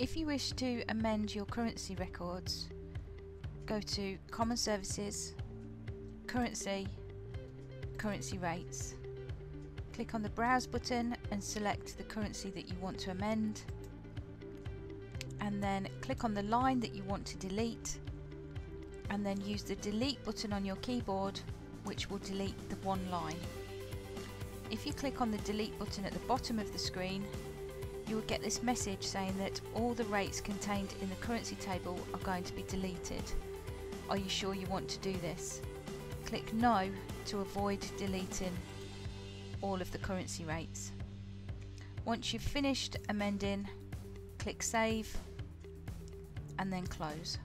If you wish to amend your currency records, go to Common Services, Currency, Currency Rates. Click on the Browse button and select the currency that you want to amend and then click on the line that you want to delete and then use the delete button on your keyboard which will delete the one line. If you click on the delete button at the bottom of the screen you will get this message saying that all the rates contained in the currency table are going to be deleted. Are you sure you want to do this? Click no to avoid deleting all of the currency rates. Once you've finished amending, click save and then close.